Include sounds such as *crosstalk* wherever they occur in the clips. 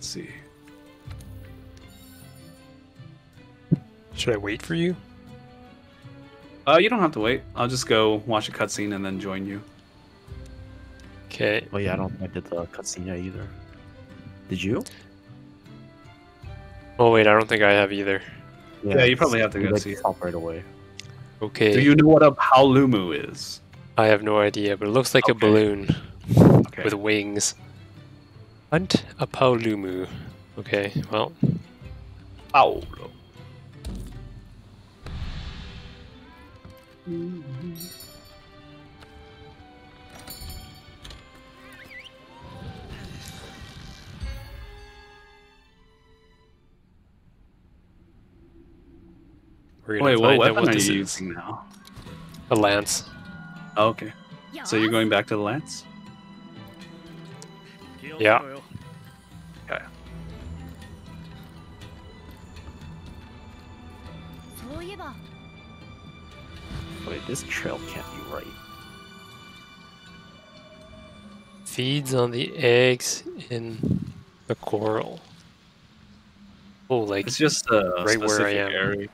Let's see. Should I wait for you? Uh, you don't have to wait. I'll just go watch a cutscene and then join you. Okay. Oh yeah, I don't think I did the cutscene yet either. Did you? Oh wait, I don't think I have either. Yeah, you probably have to go like, see it. Stop right away. Okay. Do you know what a Paolumu is? I have no idea, but it looks like a balloon Okay. with wings. Hunt a Paolumu. Okay, well, Paolo. we're Wait, what weapon what are this you is. using now? A lance. Oh, okay. So you're going back to the lance? Yeah. Wait, this trail can't be right. Feeds on the eggs in the coral. Oh, like It's just a Right where I specific am. area.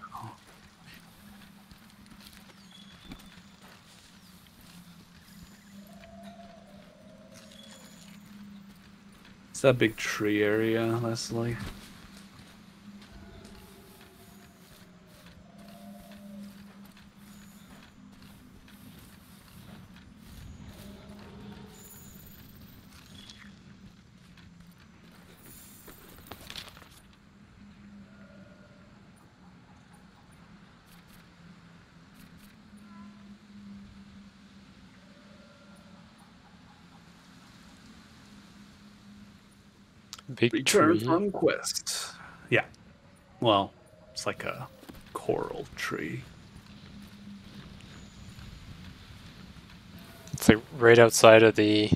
It's that big tree area, Leslie. Big Return tree. from quest. Yeah. Well, it's like a coral tree. It's like right outside of the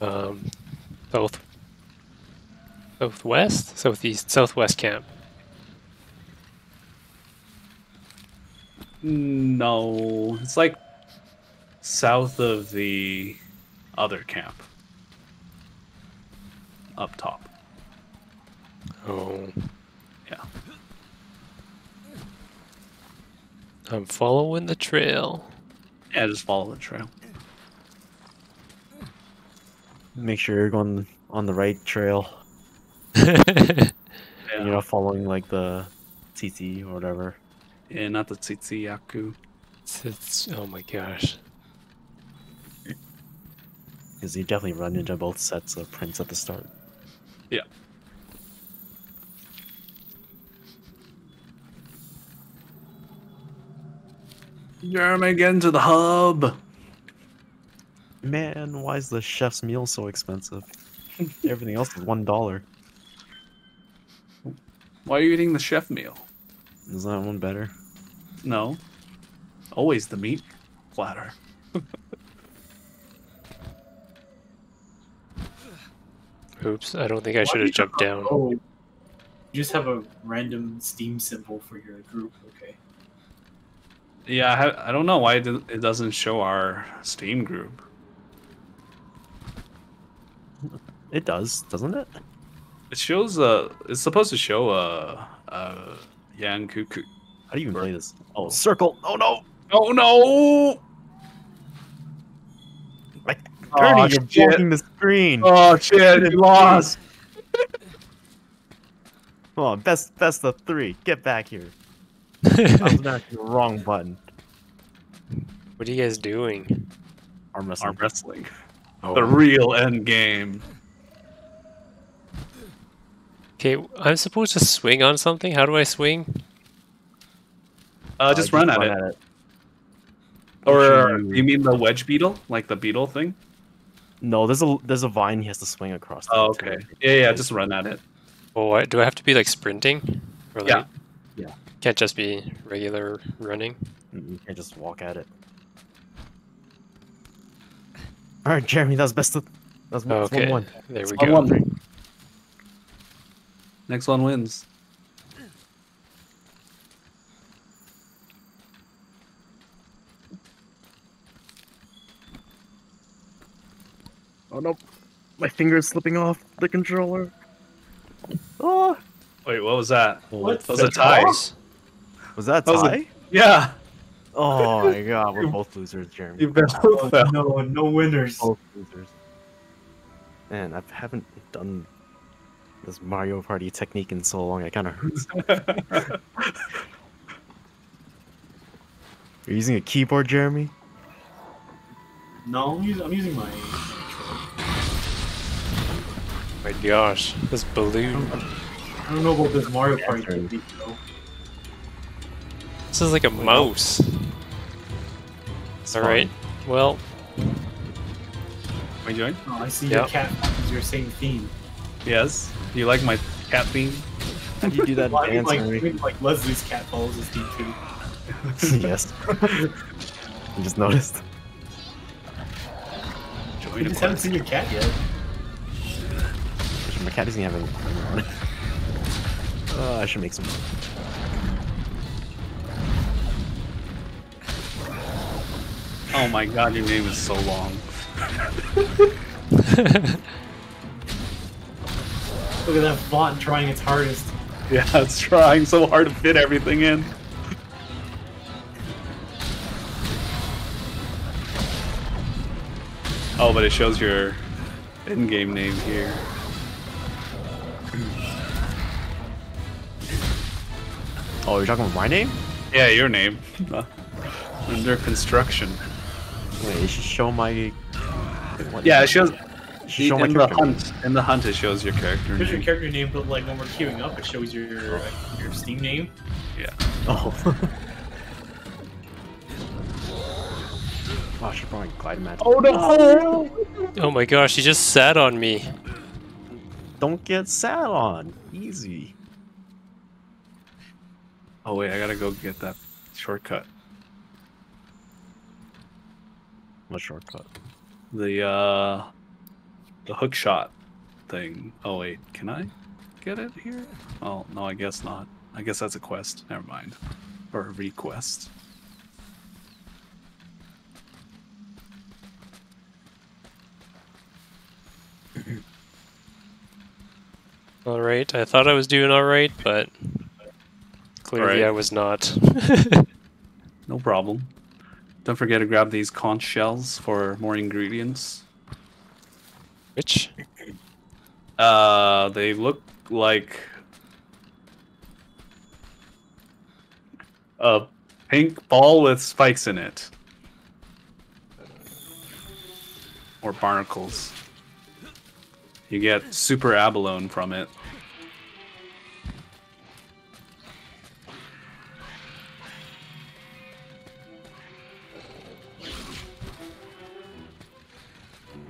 um south southwest, southeast, southwest camp. No, it's like south of the other camp. Up top. Oh, Yeah. I'm following the trail. Yeah, just follow the trail. Make sure you're going on the right trail. *laughs* Yeah, you're not following like the TT or whatever. yeah not the Tzitzi-Ya-Ku. It's, it's- oh my gosh. Because you definitely run into both sets of prints at the start. Yeah. Jeremy, get into the hub. Man, why is the chef's meal so expensive? Everything else is one dollar. Why are you eating the chef meal? Isn't that one better? No. Always the meat platter. *laughs* Oops, I don't think I should have jumped down. Oh, you just have a random Steam symbol for your group. Okay. Yeah, I, ha- I don't know why it it doesn't show our Steam group. It does, doesn't it? It shows uh it's supposed to show uh uh Yian Kut-Ku. How do you even play this? Oh, circle! Oh no! Oh no! Like, Oh, you're shit. blocking the screen! Oh shit, you lost. *laughs* Come on, best best of three. Get back here. I was actually the wrong button. What are you guys doing? Arm wrestling. Arm wrestling. Oh. The real end game. Okay, I'm supposed to swing on something. How do I swing? Uh, just run at it. it. Or sure you... you- mean the wedge beetle? Like the beetle thing? No, there's a there's a vine he has to swing across. Oh, okay. it. Yeah, yeah, just run at it. Oh, I, do I have to be like sprinting? Or like, Yeah. Yeah. Can't just be regular running. You can't just walk at it. All right, Jeremy, that was best of. That was that's Okay, one one. there we One, go. one. Next one wins. Oh no! My finger's slipping off the controller. Oh, Wait, what was that? What? That was a tie. Was that That a- tie? Yeah, Oh *laughs* my god, we're both losers, Jeremy. you both Oh, fell. no, no winners. both losers. Man, I haven't done this Mario Party technique in so long. It kind of hurts. *laughs* You're using a keyboard, Jeremy? No, I'm using, I'm using my. My gosh, this balloon. I don't know about this Mario Party That's right. technique though. This is like a mouse. It's All right. Well, Are you doing? Oh, I see Yeah. your cat is your same theme. Yes. Do You like my cat theme? How *laughs* do you do that Well, I mean, dance, like, I Jeremy? like Leslie's cat follows his theme too. *laughs* yes. *laughs* I just noticed. Join You just haven't seen your cat yet. My cat doesn't have any on it. Uh, I should make some. Oh my god, your name is so long. *laughs* Look at that bot trying its hardest. Yeah, it's trying so hard to fit everything in. Oh, but it shows your in-game name here. Oh, you're talking about my name? Yeah, your name. Uh, under construction. Wait, it should show my. What Yeah, it shows it should show my in the hunt. In the hunt, it shows your character Here's your character name, but like when we're queuing up, it shows your uh, your Steam name. Yeah. Oh. *laughs* oh, I should probably glide magic. Oh no! oh my gosh, he just sat on me. Don't get sat on. Easy. Oh wait, I gotta go get that shortcut. What shortcut? The uh, the hook shot thing. Oh wait, can I get it here? Oh no, I guess not. I guess that's a quest. Never mind. Or a request. *clears throat* All right, I thought I was doing all right, but clearly Alright. I was not. *laughs* No problem. Don't forget to grab these conch shells for more ingredients. Which? Uh, they look like a pink ball with spikes in it, or barnacles. You get super abalone from it.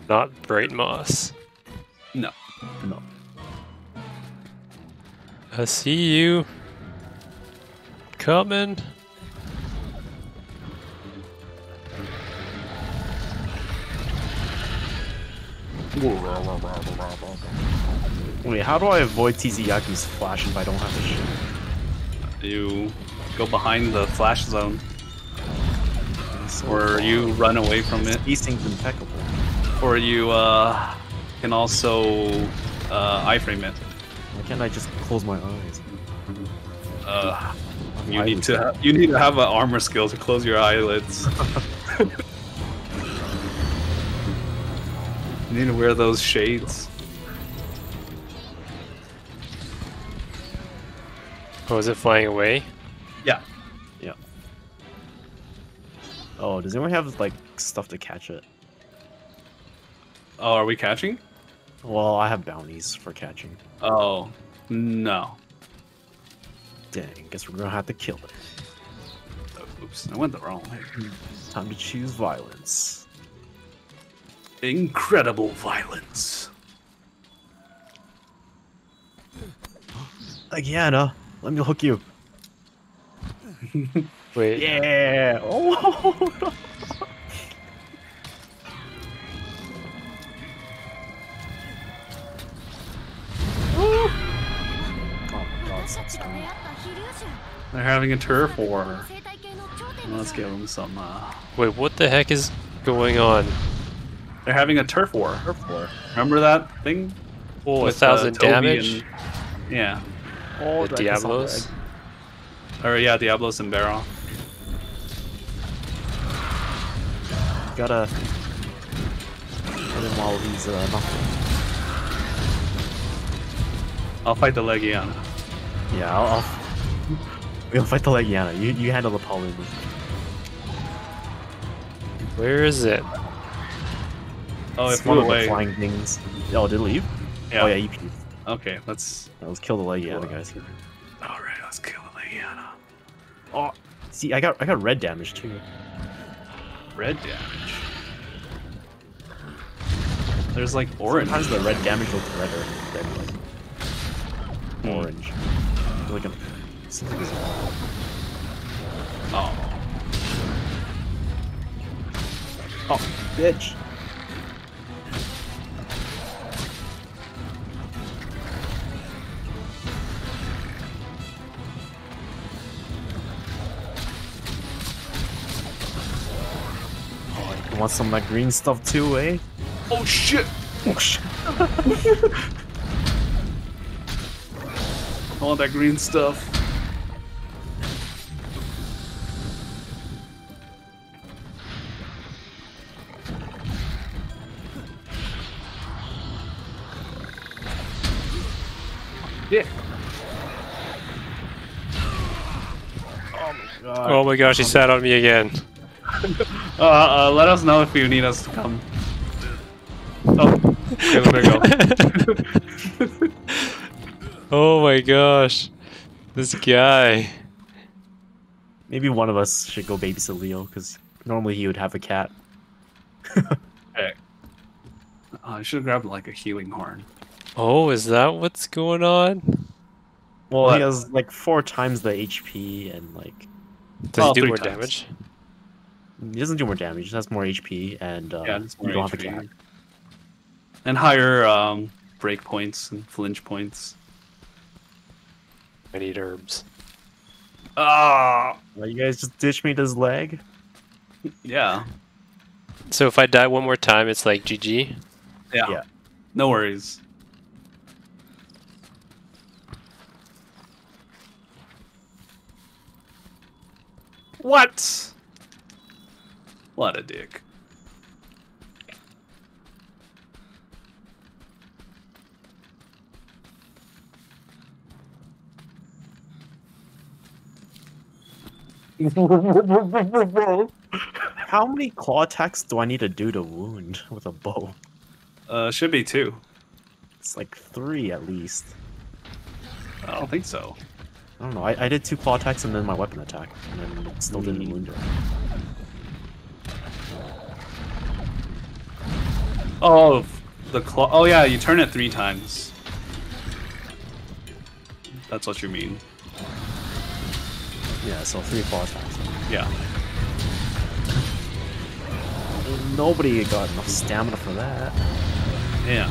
Not bright moss. No. No. I see you. Coming. Wait, how do I avoid Tzitzi-Ya-Ku's flash if I don't have the shit? You go behind the flash zone, so or far. you run away from it, These things impeccable. Or you uh, can also uh, iframe it. Why can't I just close my eyes? Uh, you need to say- ha- you need to have an armor skill to close your eyelids. *laughs* you need to wear those shades. Oh, is it flying away? Yeah. Yeah. Oh, does anyone have like stuff to catch it? Oh, are we catching? Well, I have bounties for catching. Oh, no. Dang, guess we're gonna have to kill it. Oh, Oops, I went the wrong way. Time to choose violence. Incredible violence. Again, uh, let me hook you. *laughs* Wait. Yeah. *laughs* Oh. Oh my god. They're having a turf war. Let's give them some. Uh... Wait, what the heck is going on? They're having a turf war. Turf war. Remember that thing? Oh, a With, uh, thousand Toby damage. and- yeah. Oh, The that- that's not Diablos. bad. Or yeah, Diablos and Barroth. Gotta get him while he's uh, nothing. I'll fight the Legiana. Yeah, I'll, I'll we'll fight the Legiana. You you handle the Pauline. Where is it? Oh, it It's one flew of the flying things. Oh, did it leave? Yeah. Oh yeah, you peed. Okay, let's. Let's kill the Legiana guys. All right, let's kill the Legiana. Oh, see, I got I got red damage too. Red damage. There's like orange. Sometimes the red damage looks redder than like orange. Like a, seems like it's- Oh. oh, bitch. Oh, want some of that green stuff too, eh? Oh shit! Oh *laughs* shit. *laughs* I want that green stuff. Yeah. Oh my god. Oh my gosh, he sat on me again. *laughs* Uh, uh, let us know if you need us to come. Oh, okay, there we go. *laughs* Oh my gosh. This guy. Maybe one of us should go babysit Leo, because normally he would have a cat. *laughs* okay. Uh, I should have grabbed like a healing horn. Oh, is that what's going on? Well, What? he has like four times the HP and like Does Oh, he do three more times. damage? he doesn't do more damage. He just has more HP and uh, Yeah, it's you more don't have a cat. And higher um, break points and flinch points. I need herbs. Ah, Well, you guys just ditch me to his leg. yeah. So if I die one more time, it's like GG. Yeah. Yeah. No worries. What? What a dick. *laughs* How many claw attacks do I need to do to wound with a bow? Uh, should be two. It's like three at least. I don't think so. I don't know. I, I did two claw attacks and then my weapon attack, and then still didn't wound her. Oh, the claw. Oh yeah, you turn it three times. That's what you mean. Yeah, so three four attacks. Yeah. Nobody got enough stamina for that. Yeah.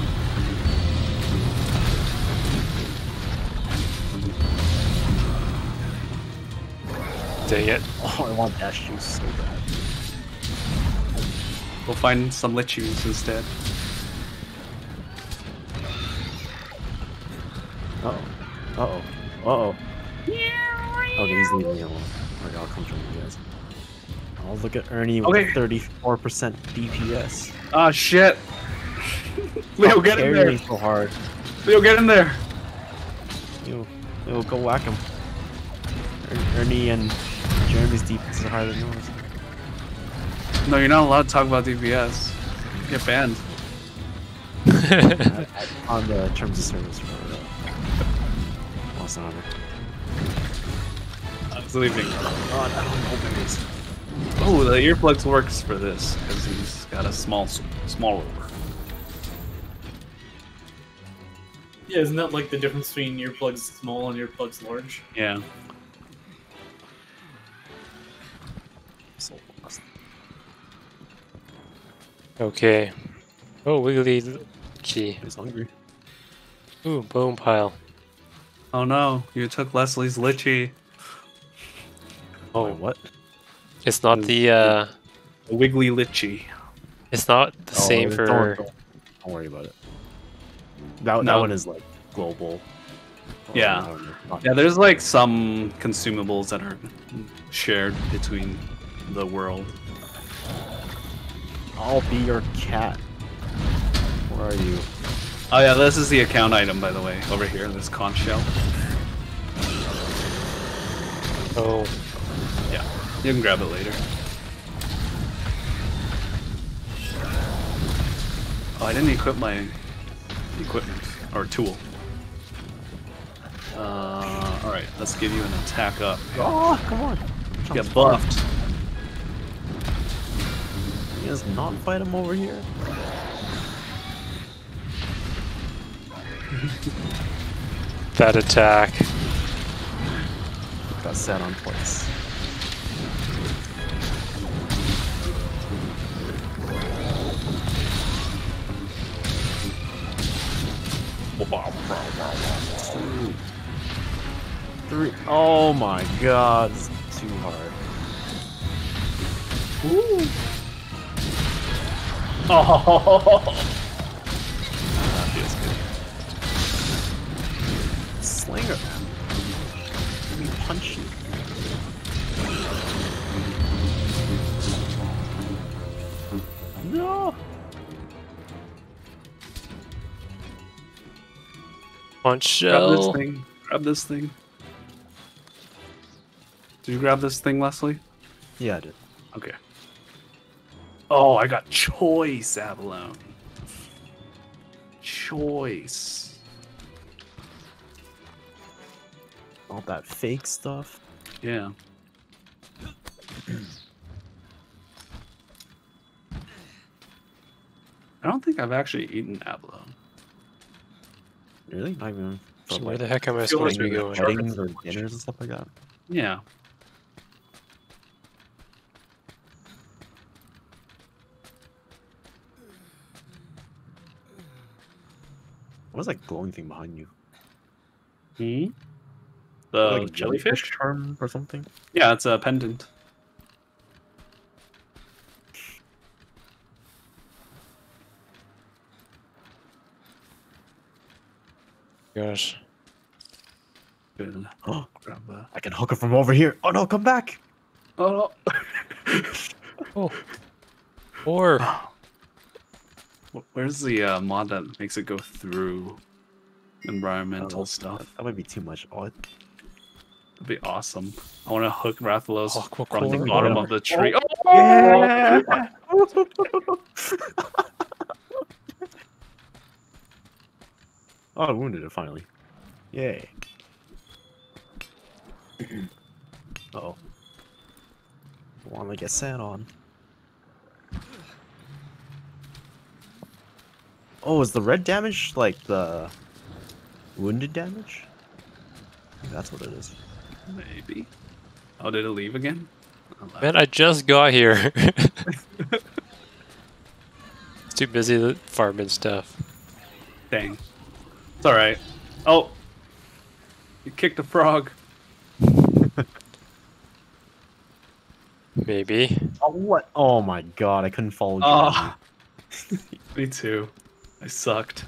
Dang it. Oh, I want dash juice so bad. We'll find some litchis instead. Uh oh. Uh oh. Uh oh. Okay, he's leaving me alone. Okay, I'll come join you guys. Oh, look at Ernie with 34% DPS. Ah shit. *laughs* Leo, get in there. so hard. Leo, get in there. Leo, Leo, go whack him. Er- Ernie and Jeremy's defense is higher than yours. No, you're not allowed to talk about DPS. Get banned. *laughs* On the terms of service for uh, Monster Hunter. I was leaving. God, I don't know what. Oh, the earplugs works for this because he's got a small, small rover. Yeah, isn't that like the difference between earplugs small and earplugs large? Yeah. So lost. Okay. Oh, wiggly chi. He's hungry. Ooh, bone pile. Oh no, you took Leslie's litchi. Oh, what? it's not the uh wiggly litchi. It's not the Oh, same don't- for. Don't, don't worry about it. That, that one is like global. Yeah. Oh, no, not- Yeah, there's like some consumables that are shared between the world. I'll be your cat. Where are you? Oh yeah, this is the account item by the way. Over here, in this conch shell. Oh, Yeah, you can grab it later. Oh, I didn't equip my equipment or tool. Uh, all right, let's give you an attack up. Oh, come on. Get buffed. You guys not fight him over here? that attack. Got set on twice. Three. Oh my god, it's too hard. Ooh. Oh. *laughs* Slinger. Let me punch you. Punch grab this thing. Grab this thing. Did you grab this thing, Leslie? Yeah, I did. Okay. Oh, I got choice, Avalon. Choice. All that fake stuff. Yeah. I don't think I've actually eaten abalone. Really? Not even for So where like the heck am I supposed to be going? Sure. weddings or dinners and stuff like that. Yeah. What's that glowing thing behind you? Hmm? The like a jellyfish? charm or something? Yeah, it's a pendant. Gosh. Good. Oh, Grab. I can hook it from over here. Oh no, come back! Oh *laughs* Oh. Or *gasps* Where's the uh, mod that makes it go through environmental Oh, stuff? That, that might be too much. Oh, it- That'd be awesome. I want to hook Rathalos Aqua from the bottom of the tree. Oh, Yeah! *laughs* *laughs* oh, I wounded it finally. Yay. uh oh. Want to get sand on. Oh, is the red damage like the wounded damage? That's what it is. Maybe. Oh, did it leave again? Oh, left. man, I just got here. It's *laughs* *laughs* too busy farming stuff. Dang. It's alright. Oh! You kicked a frog. Maybe. Oh, what? Oh my god, I couldn't follow Oh. *laughs* Me too. I sucked.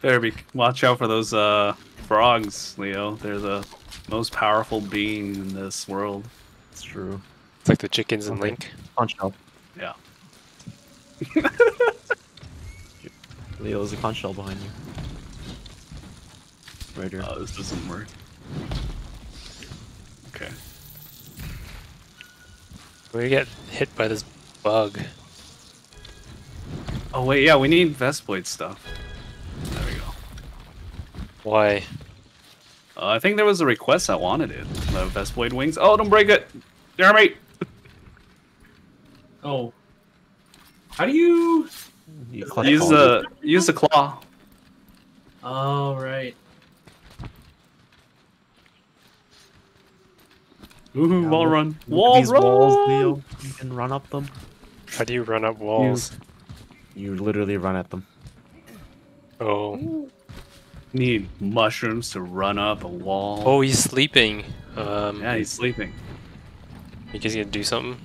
Better be watch out for those uh frogs, Leo. They're the most powerful being in this world. It's true. It's like the chickens in Link. Conch shell. Yeah. *laughs* Leo, there's a conch shell behind you. Right here. Oh, this doesn't work. Okay. We get hit by this bug. Oh wait, yeah, we need Vespoid stuff. There we go. Why? Uh, I think there was a request I wanted it. The Vespoid wings. Oh, don't break it! Jeremy! Oh. How do you? You Use all the use the claw. Oh right. Woohoo, Yeah, wall look- run. Look Wall these run! walls, Leo. You can run up them. How do you run up walls? You literally run at them. Oh. Need mushrooms to run up a wall. Oh, he's sleeping. Um, yeah, he's sleeping. you guys gonna do something?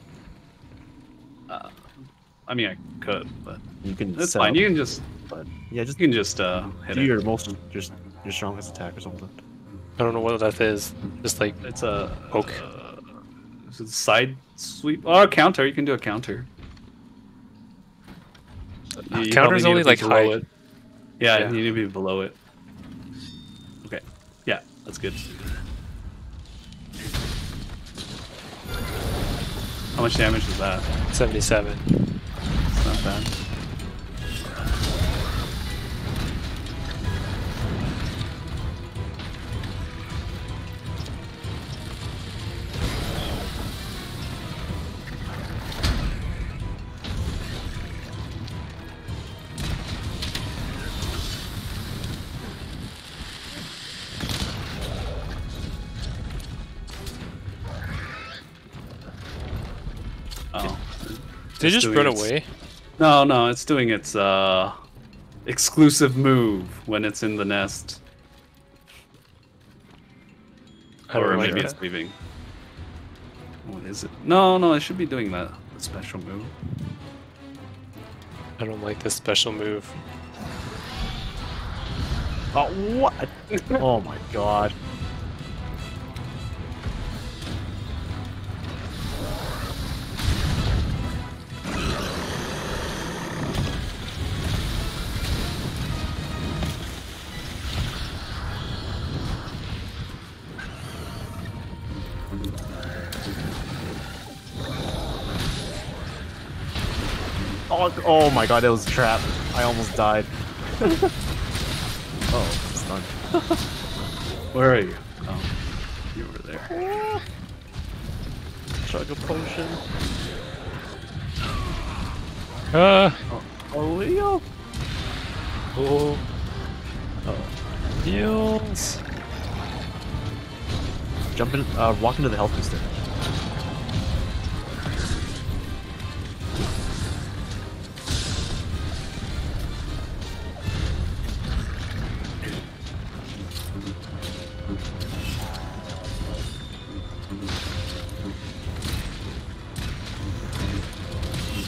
Uh, I mean, I could, but You can. that's set fine. up- You can just But yeah, just you can just uh hit do it. your most just your strongest attack or something. I don't know what that is. Just like It's a Poke. Uh, is it side sweep or a counter? You can do a counter. You- you counter's probably only, like, below high. it. Yeah, Yeah. you need to be below it. Okay. Yeah, that's good. How much damage is that? 77. It's. Oh. Did it just doing run away? No, no, it's doing its uh exclusive move when it's in the nest. I Or like maybe that. it's leaving. What is it? No, no, it should be doing that the special move. I don't like this special move. Oh what? *laughs* oh my god. Oh, oh my god, it was a trap. I almost died. *laughs* oh, it's. Where are you? Oh, you were there. Chug a potion. Ah! Oh, Leo. Oh, Oh. heals! Jump in, uh, walk into the health booster.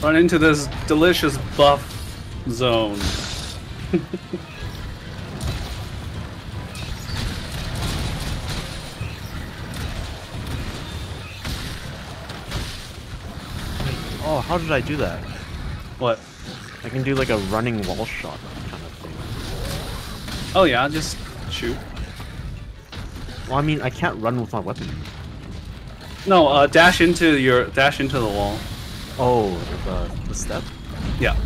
Run into this delicious buff zone. *laughs* Oh, how did I do that? What? I can do like a running wall shot kind of thing. Oh yeah, just shoot. Well, I mean, I can't run with my weapon. No, uh, dash into your dash into the wall. Oh, the, the step? Yeah.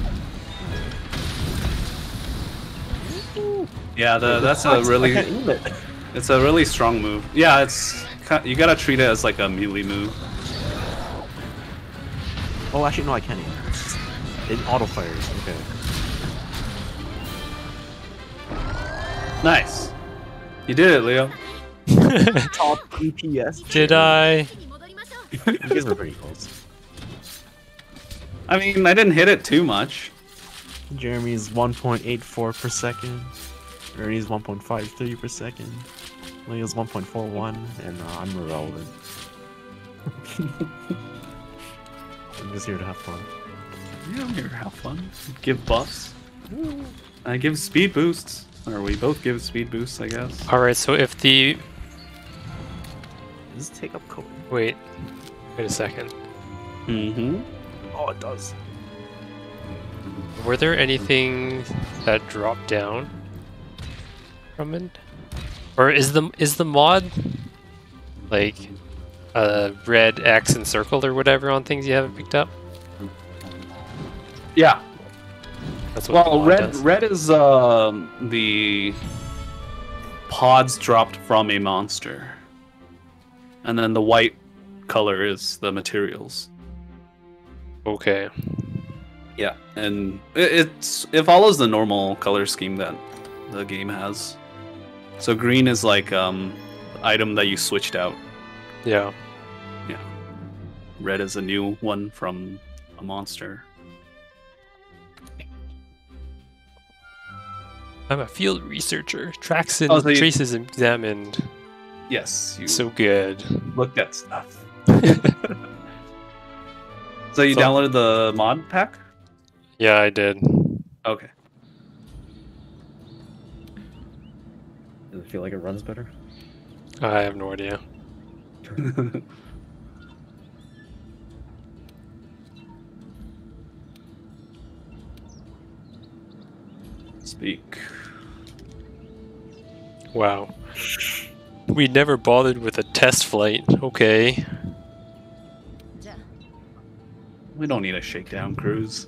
Yeah, the, that's a really I can't aim it. *laughs* it's a really strong move. Yeah, it's you gotta treat it as like a melee move. Oh, actually, no, I can't aim it. It auto fires. Okay. Nice. You did it, Leo. *laughs* Top DPS. Did I? You guys were pretty close. I mean, I didn't hit it too much. Jeremy's 1.84 per second. Ernie's 1.53 per second. Leo's 1.41, and uh, I'm irrelevant. *laughs* I'm just here to have fun. Yeah, I'm here to have fun. Give buffs. I give speed boosts. Or we both give speed boosts, I guess. Alright, so if the. Does this take up code? Wait. Wait a second. Mm-hmm. Oh, it does. Were there anything that dropped down from it? Or is the is the mod like a red X and circle or whatever on things you haven't picked up? Yeah. That's what Well, red does. red is um, the pods dropped from a monster, and then the white color is the materials. Okay. Yeah, and it, it's it follows the normal color scheme that the game has. So green is like um item that you switched out. Yeah. Yeah. Red is a new one from a monster. I'm a field researcher. Tracks and oh, so you... traces examined. Yes. You so good. Looked at stuff. *laughs* so you so... downloaded the mod pack? Yeah, I did. Okay. Does it feel like it runs better? I have no idea. *laughs* Speak. Wow. We never bothered with a test flight. Okay. We don't need a shakedown cruise.